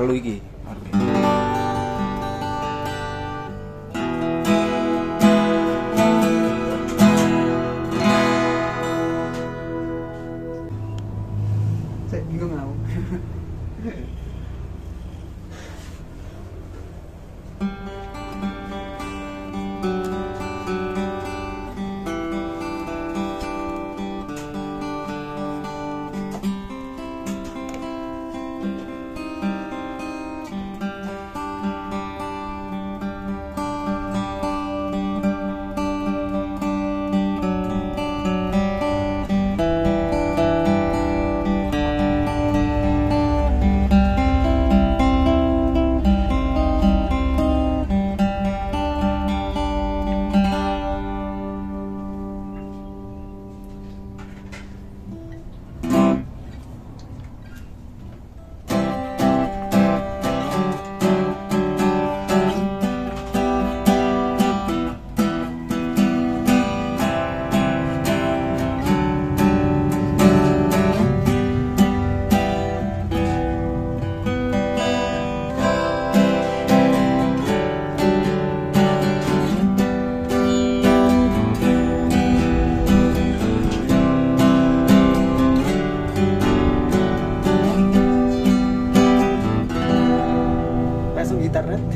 발로 이기 바로 네, 이거만 하고.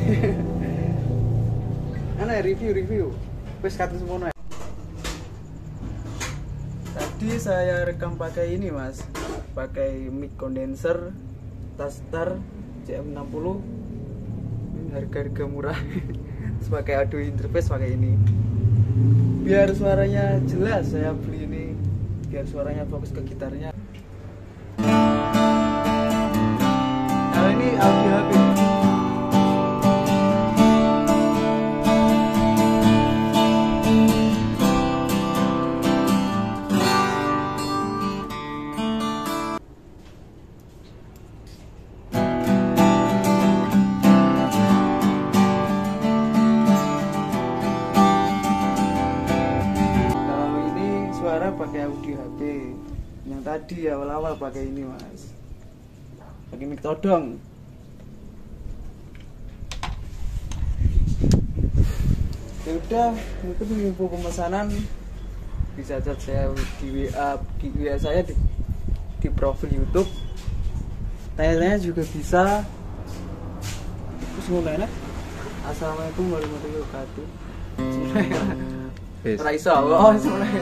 Ana review review. Wes kata semono. ya. Tadi saya rekam pakai ini mas, pakai mic condenser, Tastar CM60, harga-harga murah. Pakai audio interface pakai ini. Biar suaranya jelas saya beli ini, biar suaranya fokus ke gitarnya. Nah ini audio pakai audio HP yang tadi awal-awal pakai ini mas. Pakai mic todong. Ya udah mungkin info pemesanan bisa chat saya di WA di WA saya di, di profil YouTube. Tanya-tanya juga bisa. Terus ngomongnya assalamualaikum warahmatullahi wabarakatuh. Wis. Raisa, oh sebenarnya